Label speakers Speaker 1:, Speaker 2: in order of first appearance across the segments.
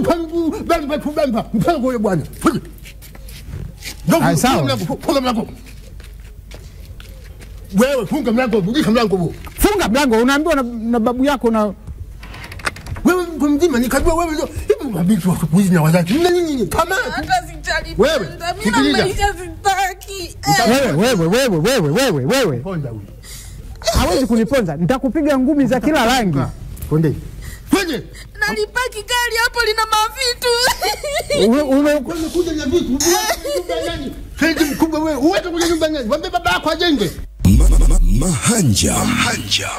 Speaker 1: Mguu, bwana.
Speaker 2: Sawa.
Speaker 1: funga mlango, Wewe funga mlango, rudisha mlango huo.
Speaker 2: Funga mlango, unaambiwa na, na babu yako na
Speaker 1: Wewe mtu mzima nikajua wewe ndio. Hivi mabinti wa siku hizi na wazazi. Mna nini nini? Tamaa.
Speaker 3: Hata sitaki
Speaker 1: Wewe.
Speaker 3: Mimi na maisha sitaki.
Speaker 2: Wewe wewe wewe wewe wewe wewe
Speaker 1: Ponda huyu.
Speaker 2: hawezi kuniponza, nitakupiga ngumi za kila rangi.
Speaker 1: Ponde. Twende.
Speaker 3: Nalipaki gari hapo lina mavitu.
Speaker 2: Ume- ume-
Speaker 1: Kwa kuja na vitu. Mkubwa wewe. Uweze kuja nyumba nani? Mwambie baba yako ajenge.
Speaker 4: Mahanja. Mahanja.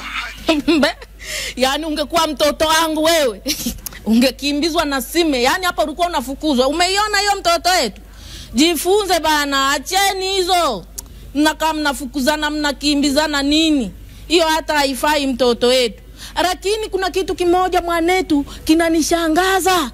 Speaker 3: Mbe, yaani ungekuwa mtoto wangu wewe ungekimbizwa na sime yaani hapa ulikuwa unafukuzwa umeiona hiyo mtoto wetu jifunze bana acheni hizo mnakaa mnafukuzana mnakimbizana nini hiyo hata haifai mtoto wetu lakini kuna kitu kimoja mwanetu kinanishangaza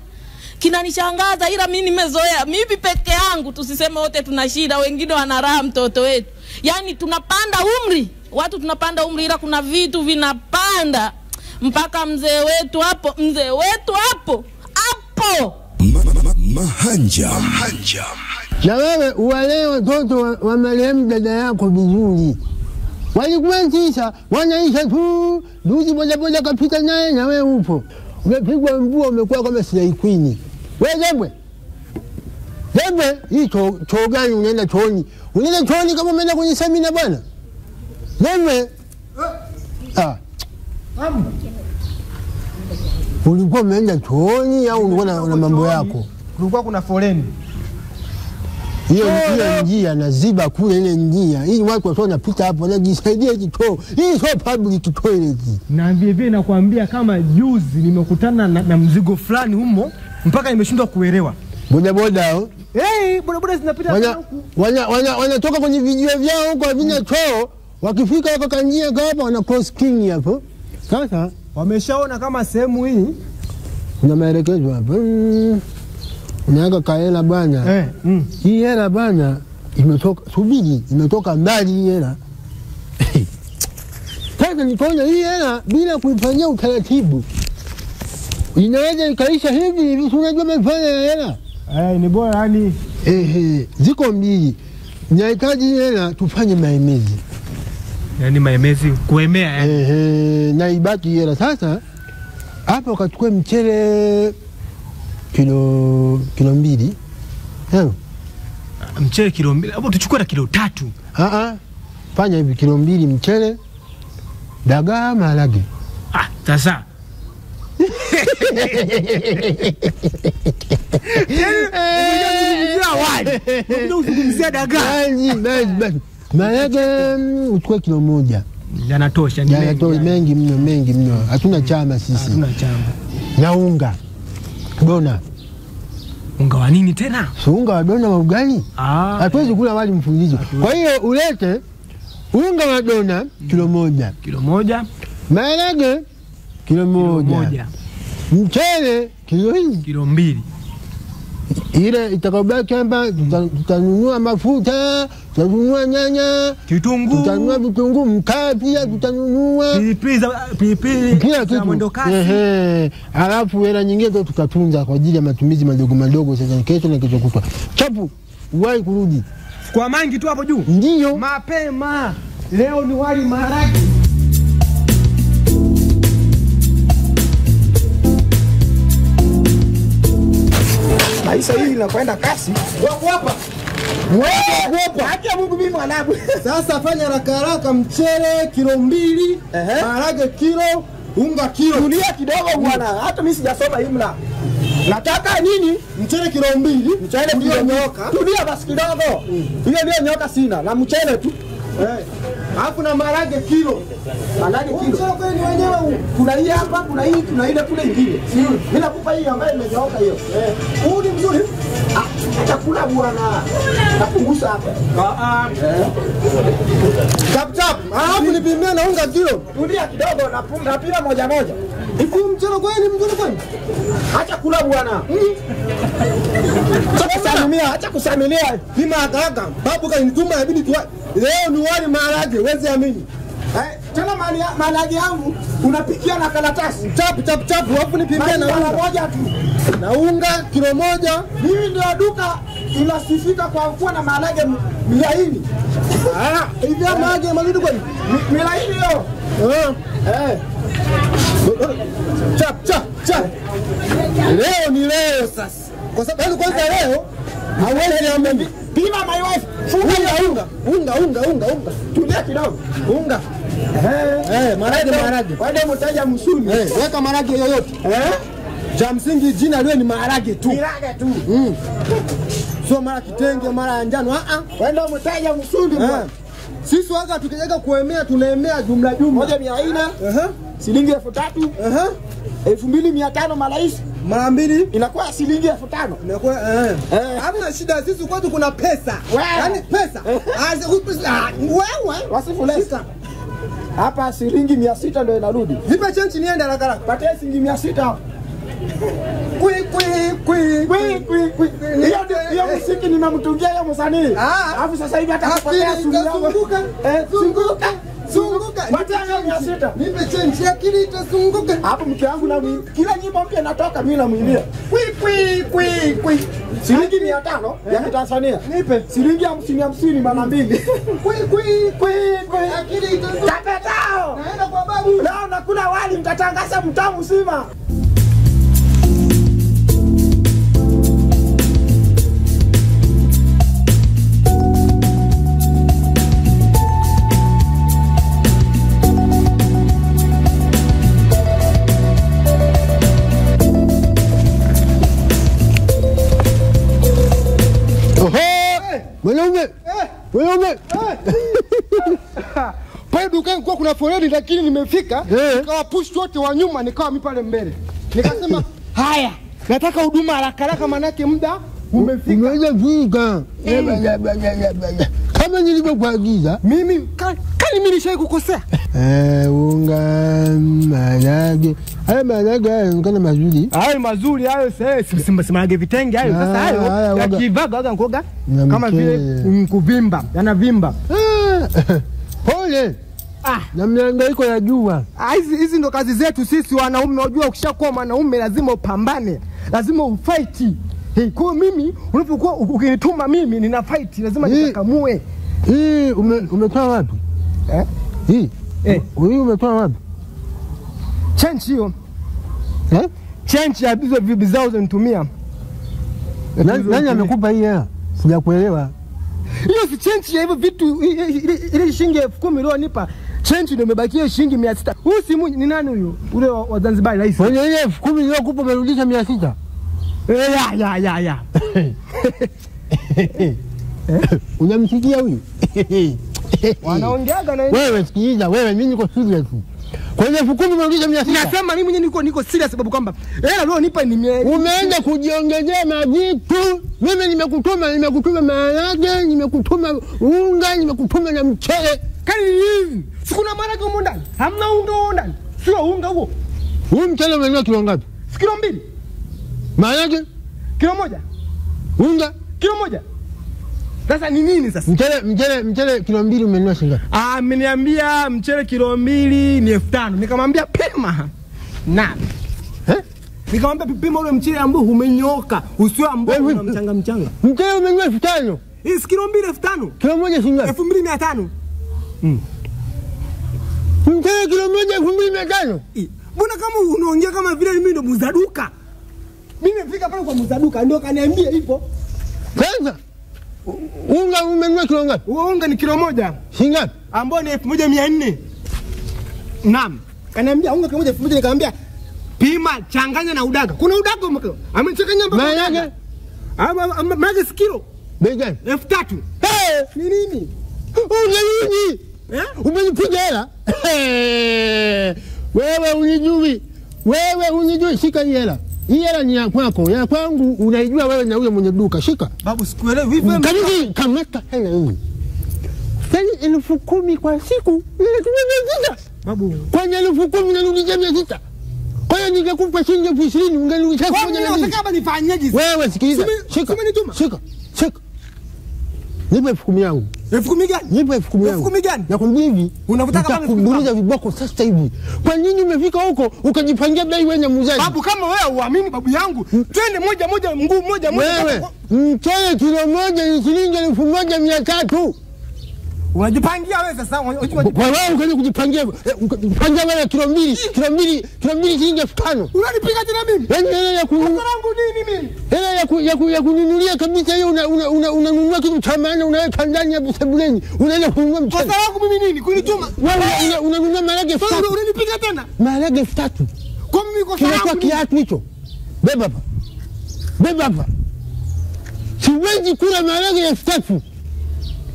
Speaker 3: kinanishangaza ila mi nimezoea mimi peke yangu tusiseme wote tuna shida wengine wana raha mtoto wetu yani tunapanda umri watu tunapanda umri ila kuna vitu vinapanda mpaka mzee wetu hapo mzee wetu hapo hapo
Speaker 4: Ma- ma- ma- Mahanja. Mahanja.
Speaker 1: Na wewe uwalee watoto wa, wa marehemu dada yako vizuri. Walikuwa tisa, wanaisha tu, duzi bodaboda kapita naye na wewe upo. Umepigwa mvua umekuwa kama silai queen. Wewe Debwe. Debwe, hii choo gani unaenda chooni? Unaenda chooni kama umeenda kwenye semina bwana? Debwe. Ah. Ulikuwa umeenda chooni au ulikuwa na mambo yako?
Speaker 5: kulikuwa kuna foleni
Speaker 1: hiyo hiyo njia naziba kule ile njia ili watu wasio napita hapo wanajisaidia kitoo. Hii sio public toilet.
Speaker 5: na vile vile nakwambia kama juzi nimekutana na, na mzigo fulani humo mpaka nimeshindwa kuelewa
Speaker 1: Boda boda hao
Speaker 5: hey, bodaboda zinapita
Speaker 1: wana wana wana wanatoka kwenye vijio vyao huko havina choo, wakifika wako kanjia hapa wana cross king hapo. Sasa
Speaker 5: wameshaona kama sehemu hii
Speaker 1: kuna maelekezo hapo. Mm. Unaweka kaela bwana.
Speaker 5: eh, mm.
Speaker 1: Hii hela bwana imetoka, subiri, imetoka mbali hii hela. Sasa nikaona hii hela bila kuifanyia utaratibu inaweza ikaisha hivi hivi, si unajua mafanya ya hela
Speaker 5: eh, ni bora yani
Speaker 1: ehe, ziko mbili. Nahitaji hela tufanye maemezi
Speaker 5: yani maemezi kuemea yani.
Speaker 1: ehe, na ibaki hela sasa. hapo ukachukua mchele kilo kilo mbili yeah.
Speaker 5: mchele kilo mbili hapo tuchukue kilo tatu
Speaker 1: Aa, fanya hivi kilo mbili mchele, dagaa, maharage.
Speaker 5: ah, sasa.
Speaker 1: Maharage uchukue kilo moja.
Speaker 5: yanatosha
Speaker 1: yanatosha
Speaker 5: mengi
Speaker 1: mno, mengi mno. Hatuna chama sisi.
Speaker 5: hatuna chama
Speaker 1: Na unga dona,
Speaker 5: unga wa nini tena?
Speaker 1: Si unga wa dona wa ugali,
Speaker 5: ah,
Speaker 1: hatuwezi kula wali mfululizo. Kwa hiyo ulete unga wa dona kilo moja,
Speaker 5: kilo moja.
Speaker 1: Maharage kilo
Speaker 5: kilo
Speaker 1: moja,
Speaker 5: moja.
Speaker 1: Mchele kilo hizi.
Speaker 5: kilo mbili
Speaker 1: ile itakaobaki hapa, tutanunua mafuta, tutanunua nyanya,
Speaker 5: kitunguu.
Speaker 1: tutanunua vitunguu, mkaa pia tutanunua.
Speaker 5: Pilipili pilipili
Speaker 1: kila kitu. Ehe. Alafu hela nyingine ndo tutatunza kwa ajili ya matumizi madogo madogo, sasa kesho na kesho kutwa. Chapu uwahi kurudi,
Speaker 5: kwa mangi tu hapo juu?
Speaker 1: Ndiyo
Speaker 5: mapema. Leo ni wali maharage
Speaker 6: maisha hii inakwenda kasi. Wakuapa haki ya Mungu, mimi mwanangu.
Speaker 5: Sasa fanya haraka haraka, mchele kilo mbili, maharage kilo, unga kilo,
Speaker 6: Tulia kidogo bwana, hata mimi sijasoma imla. Nataka nini?
Speaker 5: mchele kilo mbili,
Speaker 6: Mchele kilo
Speaker 5: nyoka.
Speaker 6: Tulia basi kidogo. Hiyo ndio nyoka sina na mchele tu.
Speaker 5: Eh, alafu na marage kilo. Marage
Speaker 6: kilo.
Speaker 5: Kwa kweli ni wenyewe.
Speaker 6: Kuna hii hapa, kuna hii, kuna ile kule ingine. Mimi nakupa hii ambayo imenyooka hiyo. Eh. Huu ni mzuri. Ah, chakula bwana. Napunguza hapa.
Speaker 5: Ah. Tap tap. alafu nipimie na unga kilo.
Speaker 6: Tulia kidogo, napunga napima moja moja.
Speaker 5: Hivi mchele kweli mzuri kweli?
Speaker 6: Acha kula bwana. Acha kusamilia, acha kusamilia.
Speaker 5: Haraka haraka. Babu kanituma inabidi tu Leo ni wali maharage, wezi amini.
Speaker 6: Eh, tena maharage yangu unapikia na karatasi.
Speaker 7: Chap chap chapu, alafu nipimie na unga.
Speaker 6: moja tu.
Speaker 7: Na unga kilo moja.
Speaker 6: Mimi ndio duka inasifika kwa kuwa na maharage milaini.
Speaker 7: Ah, hivi maji mazuri kwani?
Speaker 6: Milaini hiyo.
Speaker 7: Eh.
Speaker 6: Eh.
Speaker 7: Chap chap chap. Leo ni leo sasa. Kwa sababu kwanza leo hauwezi niambia
Speaker 6: Pima my wife. Funga
Speaker 7: Unga unga unga unga unga unga.
Speaker 6: Tulia kidogo.
Speaker 7: Unga. Eh, marage marage.
Speaker 6: Wende mteja msuni.
Speaker 7: Eh, weka marage yoyote.
Speaker 6: Eh?
Speaker 7: Cha msingi jina liwe ni maharage tu.
Speaker 6: maharage tu.
Speaker 7: Mm. Sio mara kitenge mara njano. Ah ah.
Speaker 6: Wende mteja msuni
Speaker 7: Eh. Sisi waga tukijaga kuemea tunaemea jumla jumla.
Speaker 6: Moja mia nne,
Speaker 7: Aha.
Speaker 6: Shilingi elfu tatu,
Speaker 7: Aha.
Speaker 6: elfu mbili mia tano mara hizi
Speaker 7: Mara mbili
Speaker 6: inakuwa shilingi elfu tano.
Speaker 7: inakuwa eh.
Speaker 6: Eh.
Speaker 7: Hamna shida sisi kwetu kuna pesa. yani pesa. Zi- ah, Wewe.
Speaker 6: Wasifu lesa. Hapa shilingi mia sita ndio inarudi.
Speaker 7: Nipe chenchi niende haraka haraka.
Speaker 6: patie shilingi mia sita.
Speaker 7: Kwi kwi kwi
Speaker 6: Kwi, kwi, kwi. Hiyo hiyo muziki nimemtungia hiyo msanii.
Speaker 7: Ah.
Speaker 6: Alafu sasa hivi hata yangu. Eh,
Speaker 7: Zunguka. Zunguka. Chenchi akili itazunguka.
Speaker 6: Hapo mke wangu na kila nyimbo mpya natoka mimi namwimbia. Kwi kwi kwi kwi. Shilingi mia tano ya Kitanzania.
Speaker 7: Nipe.
Speaker 6: Shilingi hamsini hamsini mara mbili.
Speaker 7: Kwi kwi
Speaker 6: Kwi kwi.
Speaker 7: akili itazunguka.
Speaker 6: Tapetao.
Speaker 7: Naenda kwa babu.
Speaker 6: Leo nakula wali mtatangaza mtaa mzima.
Speaker 1: Mwanaume! wewe
Speaker 7: Pale dukani kwa kuna foleni lakini nimefika
Speaker 1: Eh.
Speaker 7: nikawa push wote wa nyuma nikawa mi pale mbele. Nikasema haya, nataka huduma haraka haraka manake muda umefika.
Speaker 1: Umeweza fika. Kama nilivyokuagiza.
Speaker 7: Mimi kani mimi nishai kukosea?
Speaker 1: Eh, unga, maharage. Hayo maharage hayo yanaonekana mazuri.
Speaker 5: hayo mazuri hayo simage vitenge hayo sasa
Speaker 1: Ah, haya
Speaker 5: hayo yakivaga waga nkoga kama vile mkuvimba kuvimba yanavimba
Speaker 1: Ah, Pole.
Speaker 5: Ah.
Speaker 1: Na mihangaiko ya jua.
Speaker 5: Ah, hizi hizi ndo kazi zetu sisi wanaume. Unajua, ukishakuwa mwanaume lazima upambane, lazima ufaiti. Hey, kwa mimi unapokuwa ukinituma mimi nina fight, lazima nikakamue.
Speaker 1: Hii ume, umetoa wapi?
Speaker 5: Eh?
Speaker 1: Hii.
Speaker 5: Eh.
Speaker 1: Hii umetoa wapi?
Speaker 5: Change hiyo
Speaker 1: Eh?
Speaker 5: change ya hizo vibi zao zinatumia.
Speaker 1: Nani, amekupa hii hela? Sijakuelewa.
Speaker 5: hiyo, si change ya hivyo vitu. Ile shilingi elfu kumi ulionipa change ndio imebakia shilingi mia sita. Huyu simu ni nani huyu? Ule wa wa Zanzibar rais.
Speaker 1: Kwenye ile elfu kumi niliyokupa umerudisha mia sita.
Speaker 5: Eh, ya ya ya ya.
Speaker 1: Unamsikia huyu?
Speaker 5: Wanaongeaga na
Speaker 1: Wewe sikiliza, wewe mimi niko serious. Kwenye elfu kumi mia sita.
Speaker 5: Nasema mimi mwenyewe niko niko serious sababu kwamba hela ulionipa ni mia
Speaker 1: Umeenda kujiongezea mavitu. Mimi nimekutuma, nimekutuma maharage, nimekutuma unga, nimekutuma na mchele.
Speaker 5: Kani hivi. Sikuna maharage humo ndani. Hamna unga humo ndani. Sio unga huo.
Speaker 1: Huu mchele umenunua kilo ngapi?
Speaker 5: Kilo mbili.
Speaker 1: Maharage,
Speaker 5: Kilo moja.
Speaker 1: unga,
Speaker 5: Kilo moja. Sasa ni nini sasa?
Speaker 1: mchele, mchele, mchele kilo mbili umenunua shilingi?
Speaker 5: Ah, ameniambia mchele kilo mbili ni elfu tano. Nikamwambia pima. Na.
Speaker 1: Eh?
Speaker 5: Nikamwambia pima ule mchele ambao umenyoka, usio ambao una mchanga mchanga.
Speaker 1: Mchele umenunua elfu tano.
Speaker 5: Hii si kilo mbili elfu tano.
Speaker 1: Kilo moja shilingi ngapi?
Speaker 5: Elfu mbili mia tano.
Speaker 1: Mchele kilo moja elfu mbili mia tano.
Speaker 5: Mbona kama unaongea kama vile mimi ndo muuza duka? Mimi nimefika pale kwa muuza duka ndio kaniambia hivyo.
Speaker 1: U- unga umenunua kilo ngapi?
Speaker 5: Huo unga ni kilo moja
Speaker 1: Shilingi ngapi?
Speaker 5: ambao ni elfu moja mia nne. Naam. Kaniambia unga kimoja elfu moja nikamwambia pima changanya na udaga. Kuna udaga mko? Amechanganya mpaka udaga. Ama maji kilo
Speaker 1: Bei gani?
Speaker 5: elfu tatu.
Speaker 1: Eh,
Speaker 5: Ni nini?
Speaker 1: Unga nini?
Speaker 5: Eh?
Speaker 1: Umenipiga hela? Wewe unijui. Wewe unijui, shika hii hela. Hii hela ni ya kwako, ya kwangu unaijua wewe na huyo mwenye duka. Shika.
Speaker 5: Babu sikuelewi hivi.
Speaker 1: Karibu kamata hela hii. sasa, elfu kumi kwa siku unatumia mia sita.
Speaker 5: Babu.
Speaker 1: Kwenye elfu kumi unarudisha mia sita. Kwa hiyo ningekupa shilingi elfu ishirini ungenirudisha elfu
Speaker 5: Kwa
Speaker 1: moja na
Speaker 5: nifanyeje?
Speaker 1: Wewe sikiliza, shika, shika. Nipe elfu kumi yangu,
Speaker 5: elfu kumi gani?
Speaker 1: nipe elfu kumi
Speaker 5: Elfu kumi gani?
Speaker 1: Nakwambia hivi,
Speaker 5: Unavutaka kama
Speaker 1: kuburuza viboko sasa hivi. Kwa nini umefika huko ukajipangia bei wewe na muuzaji?
Speaker 5: Babu, kama wewe uamini babu yangu, twende moja moja, mguu moja moja.
Speaker 1: Wewe mtoe kilo moja ni shilingi elfu moja mia tatu.
Speaker 5: Unajipangia wewe sasa.
Speaker 1: wewe ukaja kujipangia kujipangia ukajipangia wewe kilo mbili kilo mbili kilo mbili shilingi elfu tano.
Speaker 5: Unanipiga tena mimi?
Speaker 1: Yaani hela ya kununua
Speaker 5: Kosa langu nini mimi?
Speaker 1: hela ya, ku, ya, ku, ya kununulia kabisa hiyo unanunua una, una, kitu cha maana unaweka ndani ya sebuleni unaenda kununua mchele.
Speaker 5: Kosa langu mimi nini? Kunituma.
Speaker 1: Wewe una- una- unanunua maharage elfu tatu
Speaker 5: unanipiga tena?
Speaker 1: maharage elfu tatu
Speaker 5: Kwa mimi kosa langu nini?
Speaker 1: kiatu hicho. Beba hapa, beba hapa. Siwezi kula maharage elfu tatu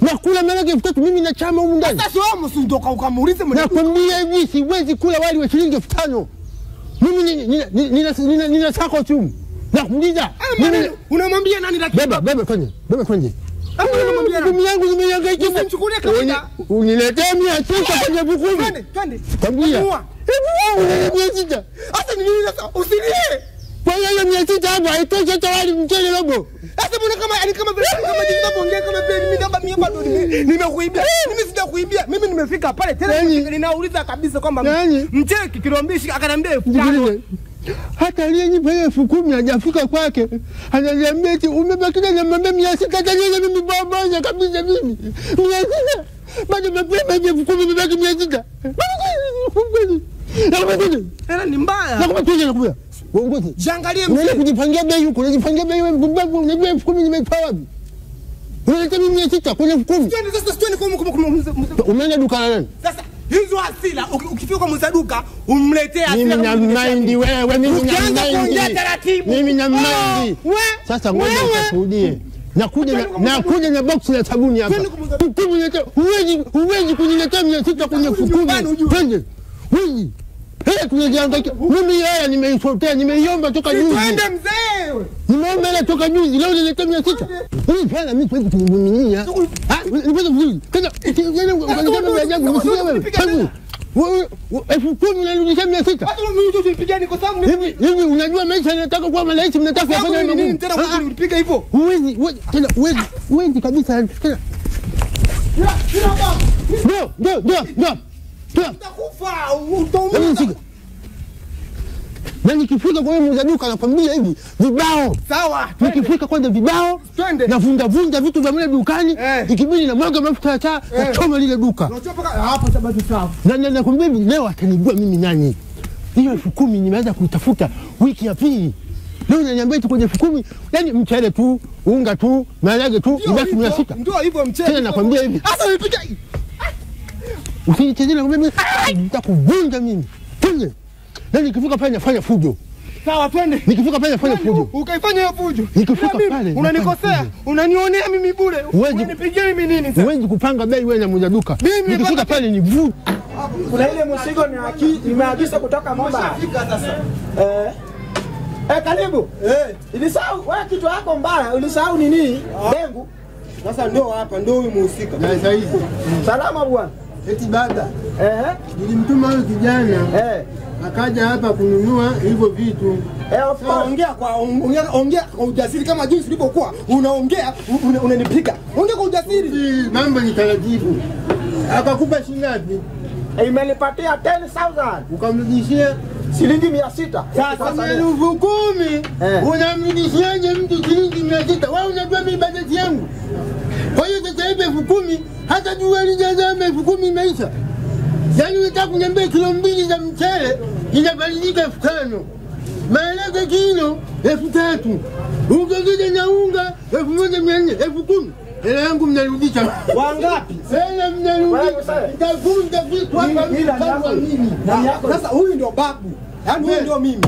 Speaker 1: nakula maharage elfu tatu mimi na chama humu ndani.
Speaker 5: Sasa wewe msindoka ukamuulize mwenye
Speaker 1: Nakwambia hivi, siwezi kula wali wa shilingi elfu tano mimi ni- ni- ni- nina- nina- nina sako chumu. Nakuuliza mimi-
Speaker 5: unamwambia nani lakini?
Speaker 1: beba beba kwenye beba kwenye
Speaker 5: nani?
Speaker 1: Simu yangu.
Speaker 5: Usimchukulie kawaida.
Speaker 1: Uniletee mia sita kwenye
Speaker 5: Twende, twende.
Speaker 1: Kwambia. Hebu wewe mia sita.
Speaker 5: Hata ni nini sasa? Usilie.
Speaker 1: Kwa hiyo hiyo mia sita hapo haitoshi hata wali mchele robo.
Speaker 5: Sasa mbona kama yani kama vile kama jinsi unapoongea kama vile mimi namba mimi bado nimekuibia. Mimi sijakuibia. Mimi nimefika pale tena ninauliza kabisa kwamba mchele kilo mbili akaniambia elfu tano.
Speaker 1: Hata aliyenipa elfu kumi hajafika kwake, ananiambia eti umebakiza na mambo mia sita taniza mimi bomoja kabisa mimi mia sita bado mapema hivi elfu kumi imebaki mia sita
Speaker 5: ni mbaya.
Speaker 1: nakuja nakuja uongozi
Speaker 5: Jiangalie
Speaker 1: unaenda kujipangia bei huko, unajipangia bei wewe mpumbavu, unajua elfu kumi nimetoa wapi? Unaleta mimi mia sita kwenye elfu kumi
Speaker 5: Twende sasa twende kwa mzee- mzee.
Speaker 1: umeenda duka la nani?
Speaker 5: Sasa hizo asila ukifika kwa mwenza duka umletee asila.
Speaker 1: Mimi na
Speaker 5: kama
Speaker 1: wewe, mimi na
Speaker 5: Ukianza kuongea taratibu.
Speaker 1: Mimi na Sasa ngoja nikushuhudie. Nakuja na nakuja na box la sabuni hapa. Huwezi huwezi kuniletea mia sita kwenye
Speaker 5: elfu kumi.
Speaker 1: Twende. Huwezi. Mimi hela nimeisotea, nimeiomba toka juzi.
Speaker 5: Twende mzee.
Speaker 1: Nimeomba hela toka juzi, leo niletea mia sita. Hii hela mimi siwezi kuivumilia. Ah, nipende vizuri. Ukanitema vya ajabu, usikie wewe. Elfu kumi unarudisha mia sita. Hivi unajua maisha nataka kuwa malaisi mnataka kufanya
Speaker 5: ni nini tena ulipiga hivyo?
Speaker 1: Huwezi- tena huwezi huwezi kabisa tena. Ndio ndio ndio ndio. Ndio.
Speaker 5: Utakufa,
Speaker 1: Hebu
Speaker 5: utaumia.
Speaker 1: nishike. Na nikifika kwa muuza duka nakwambia hivi vibao.
Speaker 5: Sawa.
Speaker 1: Nikifika kwanza vibao
Speaker 5: Twende.
Speaker 1: navunja vunja vitu vya mle dukani
Speaker 5: Eh.
Speaker 1: ikibidi na mwaga mafuta ya taa nachoma lile duka
Speaker 5: hapo sababu safi,
Speaker 1: na na nakwambia hivi leo atanijua mimi nani. Hiyo elfu kumi nimeanza kuitafuta wiki ya pili. Leo unaniambia tu kwenye elfu kumi yani mchele tu, unga tu, maharage tu, ibaki mia
Speaker 5: hivyo,
Speaker 1: sita.
Speaker 5: Ndio hivyo mchele.
Speaker 1: Tena nakwambia hivi.
Speaker 5: Sasa ulipiga
Speaker 1: Usinichezee na mimi, nitakuvunja mimi. Twende. Na nikifika pale nafanya fujo.
Speaker 5: Sawa, twende.
Speaker 1: Nikifika pale nafanya fujo.
Speaker 5: Ukaifanya hiyo fujo.
Speaker 1: Nikifika pale,
Speaker 5: unanikosea, unanionea mimi bure. Unanipigia mimi nini sasa?
Speaker 1: Huwezi kupanga bei wewe na mwenye duka. Nikifika pale ni vuta.
Speaker 6: Kuna ile mzigo nimeagiza kutoka Mombasa. Eh. Eh, karibu. Eh. Ilisahau wewe kitu yako mbaya, ulisahau nini? Dengu.
Speaker 5: Sasa ndio hapa, ndio huyu muhusika.
Speaker 1: Na sasa hivi
Speaker 6: Salama bwana.
Speaker 1: Eti baba
Speaker 6: Eh.
Speaker 1: nilimtuma huyu kijana
Speaker 6: Eh.
Speaker 1: akaja hapa kununua hivyo vitu.
Speaker 6: Eh, of course.
Speaker 5: Ongea kwa ongea, ongea kwa ujasiri kama jinsi ulivyokuwa unaongea una- unanipiga. Ongea kwa ujasiri.
Speaker 1: Mambo ni taratibu. Akakupa shilingi ngapi?
Speaker 6: Imenipatia 10000
Speaker 1: Ukamrudishia
Speaker 6: shilingi 600.
Speaker 1: Sasa elfu kumi
Speaker 6: Eh.
Speaker 1: unamrudishiaje mtu shilingi mia sita? Wewe unajua mimi bajeti yangu. Kwa hiyo sasa hivi elfu kumi hata jua lijazama elfu kumi imeisha. Yaani unataka kuniambia kilo mbili za mchele inabadilika elfu tano maharage kilo elfu tatu ukiongeza na unga elfu moja mia nne elfu kumi hela yangu mnarudisha
Speaker 6: Wangapi?
Speaker 1: hela mnarudisha nitavunja vitu hapa
Speaker 6: Mimi-.
Speaker 5: Sasa huyu ndio babu. Yaani huyu ndio mimi.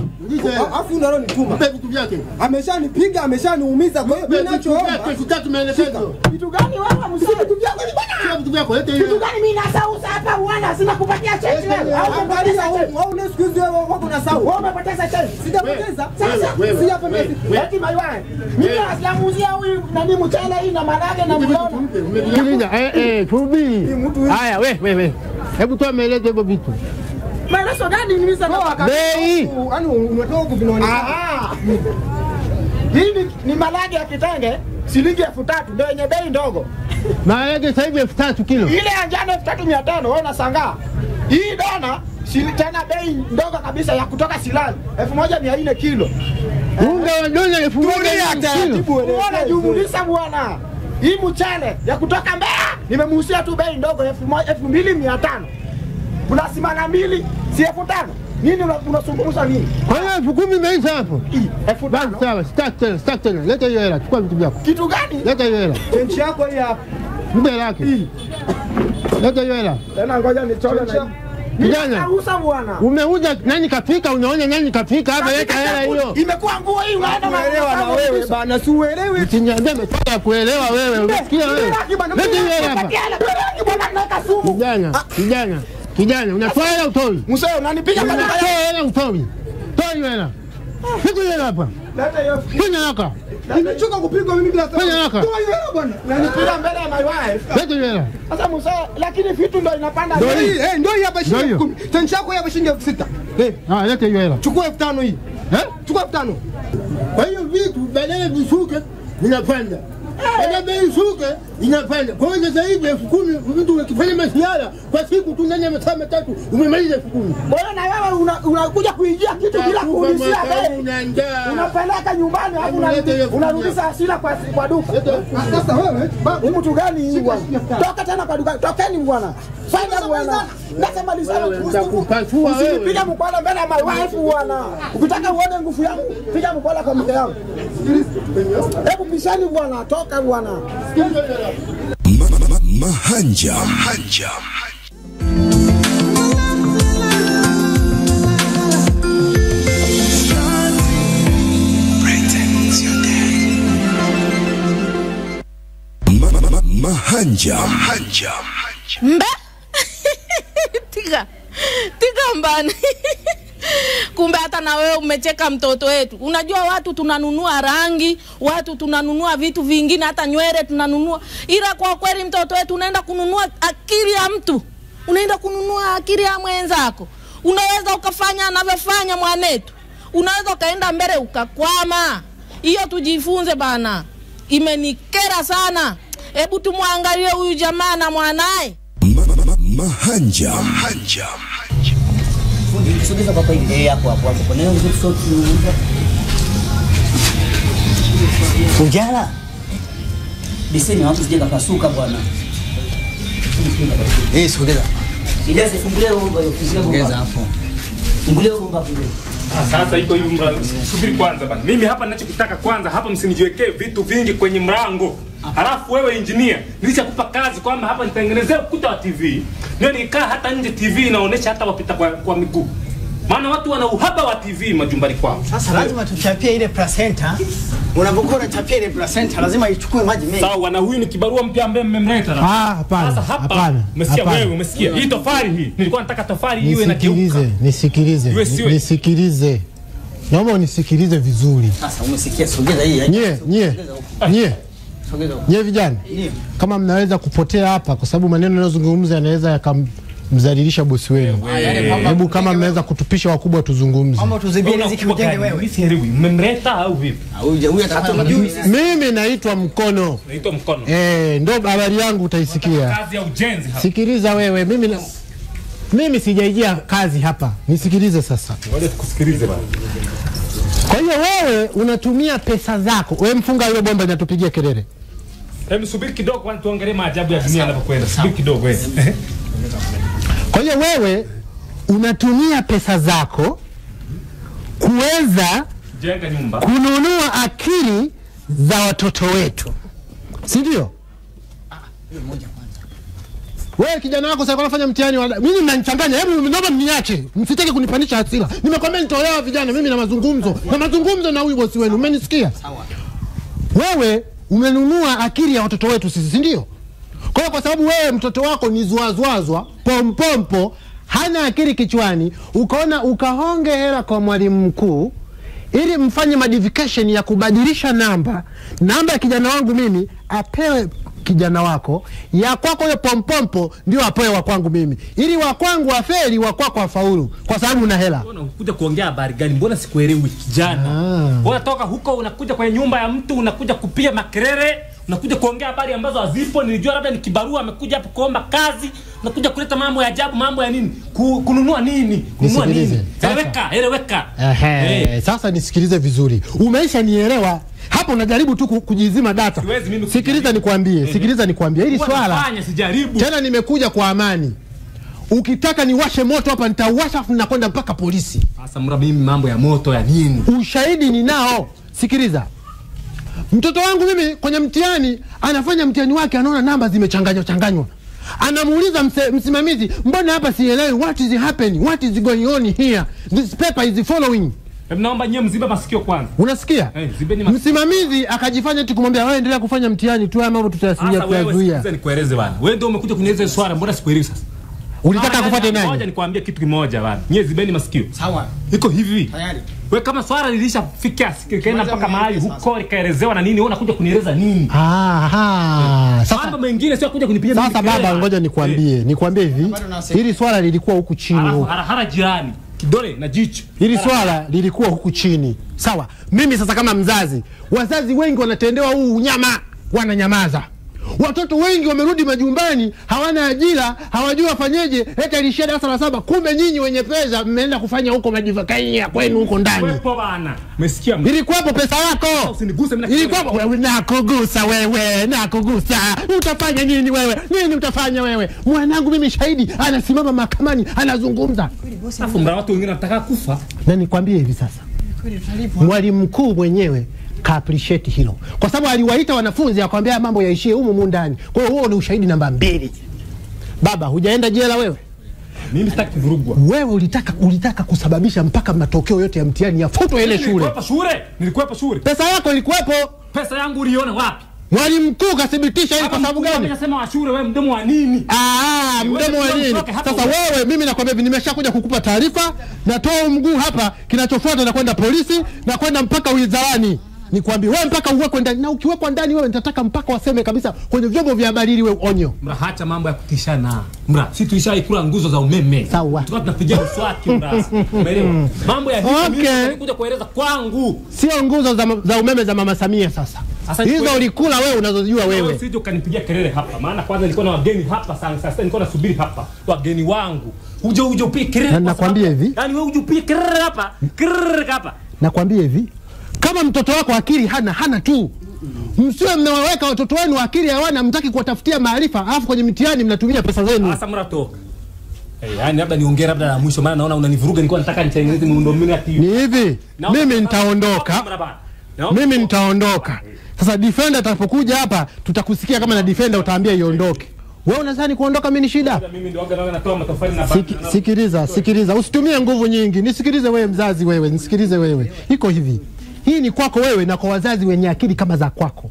Speaker 5: Alafu ndio alonituma.
Speaker 1: mpe vitu vyake
Speaker 5: Ameshanipiga, ameshaniumiza. Kwa hiyo mimi nachoomba
Speaker 1: maelekezo
Speaker 6: gani wewe msio? Vitu
Speaker 5: vyako ni
Speaker 1: vitu vyako lete
Speaker 6: Kitu
Speaker 1: hiyo
Speaker 6: gani mimi nasauza hapa uana sina kupatia change wewe. Au
Speaker 5: Angalia
Speaker 6: umepoteza
Speaker 5: huko, au leo siku hizi wewe wako na sau.
Speaker 6: Wewe umepoteza change.
Speaker 5: Sijapoteza.
Speaker 6: Sasa
Speaker 1: wewe,
Speaker 5: si hapa
Speaker 1: wewe,
Speaker 5: mimi.
Speaker 1: wewe.
Speaker 6: Eti. Mimi nasiamuzia huyu nani mchana hii na marage na mlona.
Speaker 1: Sikiliza, eh, eh, fubi. Haya, wewe we, we. Hebu toa maelezo hivyo vitu.
Speaker 6: Maelezo gani?
Speaker 1: Bei.
Speaker 5: Yaani umetoa vinaonekana.
Speaker 6: Hii ni, ni marage ya kitenge shilingi elfu tatu ndio yenye bei ndogo.
Speaker 1: maharage sasa hivi elfu tatu kilo.
Speaker 6: ile ya njano elfu tatu mia tano wewe unasangaa hii dona tena bei ndogo kabisa ya kutoka Silali elfu moja mia nne kilo
Speaker 1: Unga wa dola elfu moja kilo.
Speaker 6: unajumulisha bwana hii mchele ya kutoka Mbeya nimemuhusia tu bei ndogo elfu mbili mia tano plus mili mbili si elfu tano nini una- unazungumza nini
Speaker 1: Kwa hiyo elfu kumi imeisha hapo.
Speaker 6: Elfu
Speaker 1: Basi
Speaker 6: tano
Speaker 1: sawa, sitaki tena, sitaki tena. Leta hiyo hela, chukua vitu vyako.
Speaker 6: kitu gani
Speaker 1: Leta hiyo hela.
Speaker 7: Chenchi yako hii hapa.
Speaker 1: Mbe lake. yake. Leta hiyo hela.
Speaker 6: tena ngoja nichole na
Speaker 1: Kijana.
Speaker 6: nauza bwana
Speaker 1: Umeuza nani kafika? Unaona nani kafika hapa? Leta hela hiyo.
Speaker 6: imekuwa nguo hii unaenda na
Speaker 7: Uelewa na wewe bana, si uelewi.
Speaker 1: Mchinjaji ya kuelewa wewe. unasikia wewe? Leta hiyo hela hapa. Kijana, kijana, kijana, unatoa hela utoi?
Speaker 6: Mzee unanipiga
Speaker 1: kwa
Speaker 6: maduka Toa
Speaker 1: hela utoi? Toa hela. Hiyo hela hapa.
Speaker 6: leta hiyo
Speaker 1: Fanya haraka.
Speaker 7: Nimechoka kupigwa mimi bila sababu.
Speaker 1: Fanya haraka.
Speaker 7: Toa hela bwana.
Speaker 6: unanipiga mbele ya my wife
Speaker 1: Leta hela.
Speaker 6: sasa mzee lakini vitu ndio inapanda
Speaker 7: Ndio hii, eh, ndio hii hapa shilingi
Speaker 1: hiyo.
Speaker 7: elfu kumi. Yako hapa shilingi elfu sita. Eh,
Speaker 1: Ah, leta hiyo hela.
Speaker 7: chukua elfu tano hii.
Speaker 1: Eh?
Speaker 7: Chukua elfu tano.
Speaker 1: Kwa hiyo vitu badala vishuke vinapanda, badala bei ishuke inapanda. Kwa hiyo sasa hivi elfu kumi mtu ukifanya masiara kwa siku tu ndani ya masaa matatu umemaliza elfu kumi.
Speaker 6: Bora na wewe una- unakuja kuingia kitu bila kuulizia bei. unapeleka nyumbani
Speaker 1: kuja.
Speaker 6: unarudisha hasira kwa kwa duka.
Speaker 7: Sasa wewe, ba-
Speaker 6: mtu gani bwana? toka tena kwa duka. Tokeni bwana. Fanya bwana. Usinipiga mkwala mbele ya my wife bwana. Ukitaka uone nguvu yangu, piga mkwala kwa mke yangu. Hebu pishani bwana, toka bwana.
Speaker 4: Ma- ma- ma- Mahanja. Mahanja. Ma- ma- ma- Mahanja. Mahanja.
Speaker 3: mbe tiga tiga mbani kumbe hata na wewe umecheka mtoto wetu. Unajua watu tunanunua rangi watu tunanunua vitu vingine hata nywele tunanunua. Ila kwa kweli mtoto wetu unaenda kununua akili ya mtu. Unaenda kununua akili ya mwenzako. Unaweza ukafanya anavyofanya mwanetu. Unaweza ukaenda mbele ukakwama. Hiyo tujifunze bana. Imenikera sana. Hebu tumwangalie huyu jamaa na mwanaye
Speaker 4: Ma- ma- ma- Mahanja. Mahanja.
Speaker 8: Fundi, sogeza kwa hivi. Eh, hapo hapo hapo. Kwa nini sio kiuza. Ujala. Sije kapasuka bwana. Eh, sogeza. Ile sifungulie bomba hiyo. Sogeza hapo. Fungulie bomba.
Speaker 9: Ah, Sasa iko hivi subiri kwanza bana. Mimi hapa ninachokitaka kwanza hapa msinijiwekee vitu vingi kwenye mlango. Halafu wewe engineer, nilishakupa kazi kwamba hapa nitengenezee ukuta wa TV. Ndio nikaa hata nje TV inaonesha hata wapita kwa, kwa miguu. Maana watu wana uhaba wa TV majumbani kwao.
Speaker 10: Sasa lazima tuchapie ile placenta. Unapokuwa unachapia ile placenta lazima ichukue maji mengi.
Speaker 9: Sawa, na huyu ni kibarua mpya ambaye mmemleta. na.
Speaker 1: Ah, hapana,
Speaker 9: Sasa hapa
Speaker 1: hapana,
Speaker 9: umesikia wewe, umesikia. Hii tofali hii. Nilikuwa nataka tofali iwe na
Speaker 1: Nisikilize, nisikilize, nisikilize. Naomba unisikilize vizuri.
Speaker 8: Sasa umesikia, sogeza hii.
Speaker 1: Nye,
Speaker 8: nye. huko.
Speaker 1: Nyie vijana, kama mnaweza kupotea hapa, kwa sababu maneno yanayozungumza yanaweza yakamdhalilisha bosi wenu. Hebu kama mnaweza kutupisha wakubwa tuzungumze.
Speaker 10: Wewe.
Speaker 9: Mimi sielewi. Mmemleta au vipi?
Speaker 8: Huyu huyu atakufanya majui.
Speaker 1: Mimi naitwa Mkono.
Speaker 9: Naitwa mkono.
Speaker 1: Eh, ndo habari yangu utaisikia.
Speaker 9: Kazi ya ujenzi hapa.
Speaker 1: Sikiliza wewe, mimi na, mimi sijaijia kazi hapa, nisikilize sasa. Kwa hiyo wewe unatumia pesa zako, wewe mfunga hiyo bomba inatupigia kelele.
Speaker 9: Hebu subiri kidogo kwani tuangalie maajabu ya dunia yanavyokwenda. Subiri kidogo wewe.
Speaker 1: Kwa hiyo wewe unatumia pesa zako kuweza
Speaker 9: Jenga nyumba.
Speaker 1: kununua akili za watoto wetu, si ndio? Wewe kijana wako sasa unafanya mtihani wa mimi mnanichanganya. Hebu naomba mniache. Msitaki kunipandisha hasira. Nimekwambia nitolewa vijana mimi na mazungumzo. Na mazungumzo na huyu bosi wenu. Umenisikia? Wewe umenunua akili ya watoto wetu sisi, si ndio? Kwa hiyo kwa sababu wewe mtoto wako ni zwazwazwa, pompompo, hana akili kichwani, ukaona ukahonge hela kwa mwalimu mkuu ili mfanye modification ya kubadilisha namba, namba ya kijana wangu mimi apewe kijana wako, ya kwako hiyo pompompo ndio apoe wa kwangu mimi, ili wa kwangu afeli, wa kwako afaulu, kwa sababu una hela.
Speaker 9: Unakuja kuongea habari gani? Mbona sikuelewi kijana?
Speaker 1: Ah.
Speaker 9: Unatoka huko unakuja kwenye nyumba ya mtu unakuja kupiga makelele, Unakuja kuongea habari ambazo hazipo. Nilijua labda ni kibarua amekuja hapo kuomba kazi, unakuja kuleta mambo ya ajabu, mambo ya nini? Ku, kununua nini? Kununua nini? Eleweka, eleweka.
Speaker 1: Ehe,
Speaker 9: hey.
Speaker 1: sasa nisikilize vizuri. Umeisha nielewa. Hapo unajaribu tu ku- kujizima data. Sikiliza nikwambie, sikiliza nikwambie. Hili swala tena nimekuja kwa amani. Ukitaka niwashe moto hapa nitauwasha afu nakwenda mpaka polisi.
Speaker 9: Sasa mra mimi mambo ya moto ya nini?
Speaker 1: Ushahidi ninao. Sikiliza. Mtoto wangu mimi kwenye mtihani anafanya mtihani wake anaona namba zimechanganywa changanywa. Anamuuliza msimamizi, mbona hapa sielewi what is happening? What is going on here? This paper is following.
Speaker 9: Hebu naomba nyewe mzibe masikio kwanza.
Speaker 1: Unasikia?
Speaker 9: Eh, zibeni masikio.
Speaker 1: Msimamizi akajifanya eti kumwambia wewe endelea kufanya mtihani tu, haya mambo tutayasilia
Speaker 9: Sasa wewe
Speaker 1: tuyazuia.
Speaker 9: sikiliza nikueleze bana. Wewe ndio umekuja kunieleza swala, mbona sikuelewi sasa?
Speaker 1: Ulitaka
Speaker 9: kufuata
Speaker 1: nani?
Speaker 9: Ngoja nikwambie kitu kimoja bana. Nyie zibeni masikio.
Speaker 10: Sawa.
Speaker 9: Iko hivi.
Speaker 10: Tayari.
Speaker 9: We kama swala lilishafikia sikio
Speaker 10: kaenda
Speaker 9: mpaka mahali huko likaelezewa na nini, wewe unakuja kunieleza nini?
Speaker 1: Aha. Sasa
Speaker 9: Mambo mengine sio kuja kunipigia mimi
Speaker 1: sasa baba, ngoja nikwambie, nikwambie hivi. Hili swala lilikuwa huku chini huko.
Speaker 9: harahara jirani, kidole na jicho.
Speaker 1: Hili swala lilikuwa huku chini. Sawa. Mimi sasa kama mzazi, wazazi wengi wanatendewa huu unyama, wananyamaza. Watoto wengi wamerudi majumbani, hawana ajira, hawajui wafanyeje, eti alishia darasa la saba, kumbe nyinyi wenye pesa mmeenda kufanya huko majivakaini ya kwenu huko ndani.
Speaker 9: Wepo bana. Umesikia?
Speaker 1: Ilikuwapo pesa yako.
Speaker 9: Usiniguse mimi na
Speaker 1: Ilikuwapo wewe, nakugusa wewe, nakugusa. Utafanya nini wewe? Nini utafanya wewe? Mwanangu mimi shahidi anasimama mahakamani anazungumza.
Speaker 9: Alafu watu wengine wanataka kufa.
Speaker 1: Na nikwambie hivi sasa, mwalimu mkuu mwenyewe ka appreciate hilo, kwa sababu aliwaita wanafunzi akwambia mambo yaishie humu humu ndani. Kwa hiyo huo ni ushahidi namba mbili. Baba, hujaenda jela wewe?
Speaker 9: Mimi sitaki kuvurugwa.
Speaker 1: Wewe ulitaka ulitaka kusababisha mpaka matokeo yote ya mtihani yafutwe ile shule.
Speaker 9: Shule. Nilikuwepo shule.
Speaker 1: Pesa yako ilikuwepo.
Speaker 9: Pesa yangu uliona wapi?
Speaker 1: Mwalimu mkuu kathibitisha hili kwa sababu gani?
Speaker 9: Anasema wa shule wewe mdomo wa nini?
Speaker 1: Ah, mdomo wa nini? Sasa
Speaker 9: wewe.
Speaker 1: wewe, mimi nakwambia hivi, nimeshakuja kukupa taarifa, natoa mguu hapa, kinachofuata nakwenda polisi, nakwenda mpaka wizarani. Nikwambie wewe mpaka uwekwe ndani, na ukiwekwa ndani wewe, nitataka mpaka waseme kabisa kwenye vyombo vya habari, wewe onyo.
Speaker 9: Mra hata mambo ya kutishana. Mra, si tulishaikula nguzo za umeme.
Speaker 1: Sawa.
Speaker 9: tukawa tunapigia mswaki mra. Umeelewa? Mambo ya hivi mimi
Speaker 1: Okay.
Speaker 9: nilikuja kueleza kwangu.
Speaker 1: Sio nguzo za, za umeme za mama Samia. Sasa hizo ulikula wewe, unazojua
Speaker 9: Wewe
Speaker 1: wewe.
Speaker 9: sije ukanipigia kelele hapa. Maana kwanza nilikuwa na wageni hapa sana. Sasa nilikuwa nasubiri hapa. Wageni wangu. Uje uje upige kelele.
Speaker 1: Na nakwambia hivi.
Speaker 9: yani wewe uje upige kelele hapa. Kelele hapa.
Speaker 1: Nakwambia hivi, kama mtoto wako akili hana hana tu msiwe mmewaweka watoto wenu akili hawana, mtaki kuwatafutia maarifa, alafu kwenye mitihani mnatumia pesa zenu.
Speaker 9: Sasa. Eh, yaani labda niongee labda la mwisho maana naona unanivuruga nilikuwa nataka nitengeneze miundombinu ya TV.
Speaker 1: Ni hivi, mimi nitaondoka, mimi nitaondoka. Sasa defender atakapokuja hapa, tutakusikia kama na defender utaambia iondoke. Wewe unadhani kuondoka mimi ni shida?
Speaker 9: Mimi ndio anga natoa matofali na
Speaker 1: Siki, sikiliza, sikiliza, usitumie nguvu nyingi. Nisikilize wewe mzazi, wewe nisikilize wewe. Iko hivi, hii ni kwako wewe na kwa wazazi wenye akili kama za kwako.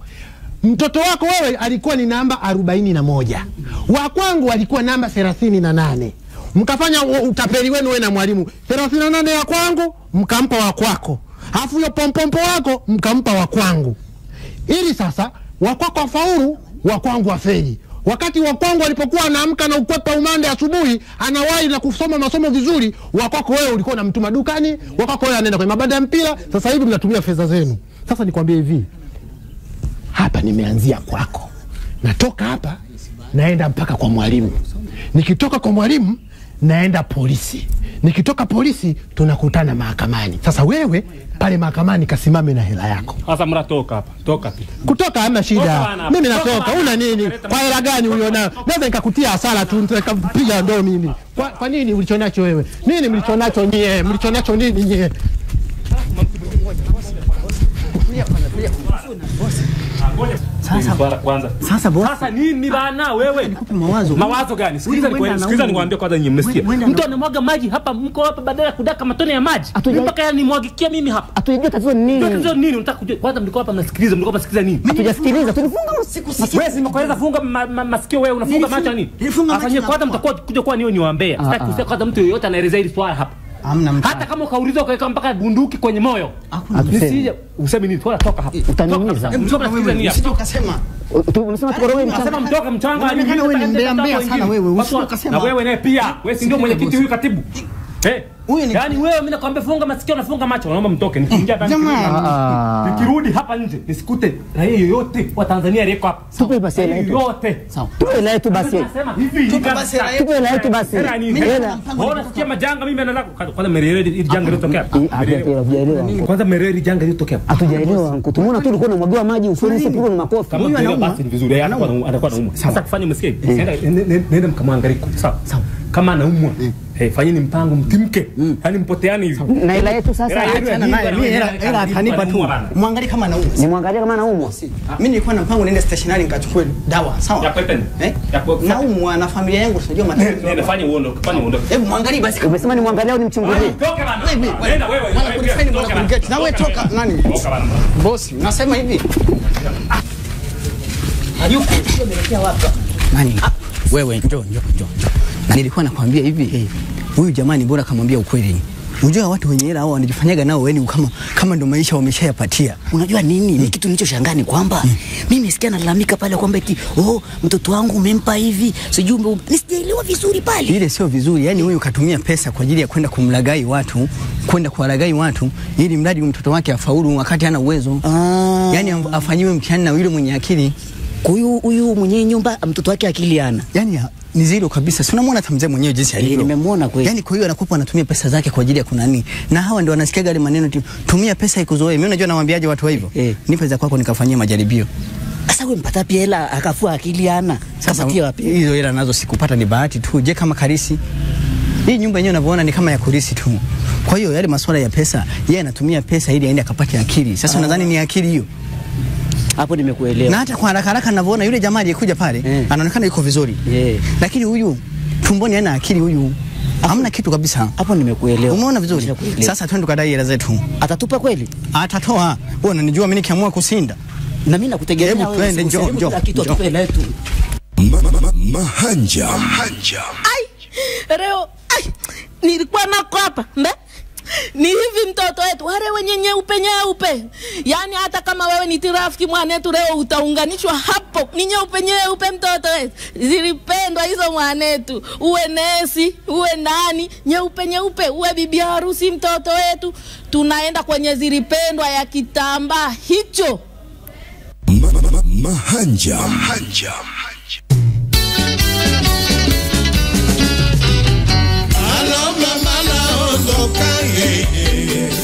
Speaker 1: Mtoto wako wewe alikuwa ni namba arobaini na moja. Wa kwangu alikuwa namba thelathini na nane. Mkafanya utapeli wenu wewe na mwalimu. Thelathini na nane ya kwangu mkampa wa kwako, alafu hiyo pompompo wako mkampa wa kwangu. Ili sasa wakwako wafaulu, wakwangu wafeli. Wakati wa kwangu alipokuwa anaamka na ukwepa umande asubuhi, anawahi na kusoma masomo vizuri, wakwako wewe ulikuwa unamtuma dukani, wakwako wewe anaenda kwenye mabanda ya mpira. Sasa hivi mnatumia fedha zenu. Sasa nikwambie hivi, hapa nimeanzia kwako, natoka hapa naenda mpaka kwa mwalimu, nikitoka kwa mwalimu naenda polisi, nikitoka polisi tunakutana mahakamani. Sasa wewe pale mahakamani kasimame na hela yako
Speaker 9: Sasa mra toka hapa. Toka pita.
Speaker 1: kutoka hamna shida. Mimi natoka, una nini? Kwa hela gani ulionayo? Naweza nikakutia hasara tu, nikapiga ndoo mimi. Kwa, kwa nini ulichonacho wewe? Nini mlichonacho nyie? Mlichonacho nini nyie?
Speaker 9: Sasa kwanza.
Speaker 10: Sasa boss.
Speaker 9: Sasa nini bana wewe?
Speaker 10: Nikupe mawazo.
Speaker 9: Mawazo gani? Sikiliza nikwambie, sikiliza nikwambie kwanza nyinyi mmesikia. Mtu anamwaga maji hapa, mko hapa badala ya kudaka matone ya maji. Mpaka yanimwagikia mimi hapa.
Speaker 10: Hatujajua tatizo ni nini.
Speaker 9: tatizo nini? Unataka kujua kwanza mlikuwa hapa mnasikiliza, mlikuwa mnasikiliza nini?
Speaker 10: Hatujasikiliza, tulifunga siku
Speaker 9: Wewe si nimekueleza funga ma, ma, masikio wewe unafunga macho nini?
Speaker 10: na
Speaker 9: kwanza mtakuwa kuja kuwa niwe niwaambia. Sitaki kusikia kwanza mtu yeyote anaelezea hili swala hapa.
Speaker 10: Hamna mtu.
Speaker 9: Hata kama ukaulizwa ukaweka mpaka bunduki kwenye moyo. Nisije useme nini? Toka toka hapa.
Speaker 10: Utaniumiza.
Speaker 9: Mtoka
Speaker 10: toka wewe. Usije ukasema. Unasema tuko wewe
Speaker 9: Unasema mtoka mchanga
Speaker 10: Unaonekana wewe ni mbea mbea sana wewe. Usije ukasema.
Speaker 9: Na wewe naye pia. Wewe si ndio mwenyekiti huyu katibu? Eh,
Speaker 10: Huyu ni
Speaker 9: Yaani wewe mimi nakwambia funga masikio na funga macho, naomba mtoke. Nikiingia ndani.
Speaker 10: Jamani.
Speaker 9: Nikirudi hapa nje nisikute raia yoyote wa Tanzania aliyeko hapa.
Speaker 11: Tupe basi hela yetu.
Speaker 9: Yote.
Speaker 11: Sawa. Tupe hela yetu basi.
Speaker 9: Nasema hivi.
Speaker 10: Tupe basi hela yetu.
Speaker 11: Tupe hela yetu basi.
Speaker 9: Hela ni
Speaker 11: Hela.
Speaker 9: hela. Mbona sikia majanga mimi naenda kwanza merere ili janga lilotokea.
Speaker 11: Hii hatujaelewa.
Speaker 9: Kwanza mereri janga lilotokea.
Speaker 11: Hatujaelewa. Tumeona tu ulikuwa unamwagiwa maji usoni sipigwa na makofi.
Speaker 9: Kama ndio basi ni vizuri. Yeye anakuwa anakuwa anaumwa. Sasa kufanya msikie. Nenda nenda- nenda mkamwangalie. Sawa. Sawa. Kama anaumwa. Eh, fanyeni mpango mtimke. Yaani mpoteani hivi.
Speaker 11: Na hela yetu sasa.
Speaker 9: acha na mali
Speaker 10: Achana naye, mimi hela
Speaker 9: hela-
Speaker 10: atanipa tu.
Speaker 9: muangalie.
Speaker 10: Mwangalie kama anaumwa.
Speaker 11: Nimwangalia kama anaumwa.
Speaker 10: Mimi nilikuwa na mpango niende stationary nikachukue dawa, sawa?
Speaker 9: ya kwepen
Speaker 10: Eh? Naumwa na familia yangu, unajua matatizo.
Speaker 9: Nenda fanye uondoke, fanye uondoke.
Speaker 10: Hebu mwangalie basi.
Speaker 11: Umesema nimwangalie au nimchungulie?
Speaker 9: Toka bana.
Speaker 10: Wewe, wewe,
Speaker 9: Nenda wewe.
Speaker 10: Bwana
Speaker 9: wewe,
Speaker 10: kunifanya
Speaker 9: toka
Speaker 10: Na wewe toka nani?
Speaker 9: Toka bana.
Speaker 10: Bosi, nasema hivi. Hayuko, sio umeelekea wapi? Nani? Wewe njoo njoo njoo. njoo. Nilikuwa nakwambia hivi, eh, huyu jamani bora kamwambia ukweli. Unajua watu wenye hela hao wanajifanyaga nao weni kama kama ndo maisha wameshayapatia.
Speaker 12: Unajua nini? Ni kitu nilichoshangaa ni kwamba mm. mimi nisikia nalalamika pale kwamba eti oh, mtoto wangu umempa hivi sijui ume- nisijaelewa vizuri pale.
Speaker 10: Ile sio vizuri. Yaani huyu katumia pesa kwa ajili ya kwenda kumlagai watu, kwenda kuwalagai watu ili mradi mtoto wake afaulu wakati hana uwezo.
Speaker 12: Ah.
Speaker 10: Yaani afanyiwe mtihani na yule mwenye akili.
Speaker 12: Huyu huyu mwenye nyumba mtoto wake akili ana.
Speaker 10: Yaani ni zero kabisa. Si unamwona hata mzee mwenyewe jinsi alivyo.
Speaker 12: nimemwona kweli.
Speaker 10: Yaani kwa hiyo anakupa anatumia pesa zake kwa ajili ya kuna nini? Na hawa ndio wanasikia gari maneno tu, tumia pesa ikuzoee. Mimi unajua nawaambiaje watu wa hivyo?
Speaker 12: Eh.
Speaker 10: Nipe za kwako nikafanyia majaribio.
Speaker 12: Sasa wewe mpata pia hela akafua akili ana.
Speaker 10: Sasa
Speaker 12: kia wapi?
Speaker 10: hizo hela nazo sikupata, ni bahati tu. Je, kama karisi hii nyumba yenyewe unavyoona ni kama ya kurisi tu. Kwa hiyo yale masuala ya pesa, yeye anatumia pesa ili aende akapate akili. Sasa unadhani ni akili hiyo?
Speaker 12: Hapo nimekuelewa.
Speaker 10: Na hata kwa haraka haraka ninavyoona yule jamaa aliyekuja pale
Speaker 12: Eh.
Speaker 10: anaonekana yuko vizuri.
Speaker 12: Eh.
Speaker 10: Lakini huyu tumboni hana akili huyu. Hamna kitu kabisa.
Speaker 12: Hapo nimekuelewa.
Speaker 10: Umeona vizuri?
Speaker 12: Nimekuelewa.
Speaker 10: Sasa twende tukadai hela zetu.
Speaker 12: atatupa kweli?
Speaker 10: Atatoa. Wewe unanijua mimi nikiamua kusinda.
Speaker 12: Na mimi nakutegemea
Speaker 10: Hebu
Speaker 12: wewe.
Speaker 10: twende,
Speaker 12: usiseme
Speaker 10: njoo, njoo,
Speaker 12: kitu atupe hela yetu.
Speaker 4: Ma- ma- ma- Mahanja. Mahanja.
Speaker 3: ai leo ai nilikuwa nako hapa mbe ni hivi mtoto wetu wale wenye nyeupe nyeupe. Yaani hata kama wewe ni tirafiki mwanetu leo utaunganishwa hapo. Ni nyeupe nyeupe mtoto wetu. Zilipendwa hizo mwanetu uwe nesi uwe nani. Nyeupe nyeupe uwe bibi harusi mtoto wetu. Tunaenda kwenye zilipendwa ya kitambaa hicho.
Speaker 4: Ma- ma- ma- Mahanja. Mahanja. cuando cae.